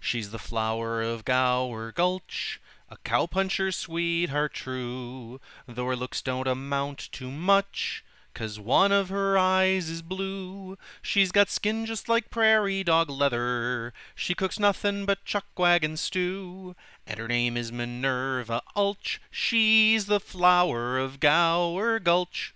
She's the flower of Gower Gulch, a cowpuncher's sweetheart true, Though her looks don't amount to much. 'Cause one of her eyes is blue. She's got skin just like prairie dog leather. She cooks nothing but chuckwagon stew. And her name is Minerva Ulch. She's the flower of Gower Gulch.